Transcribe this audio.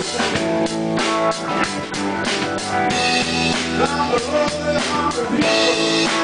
I'm a lonely, hungry people.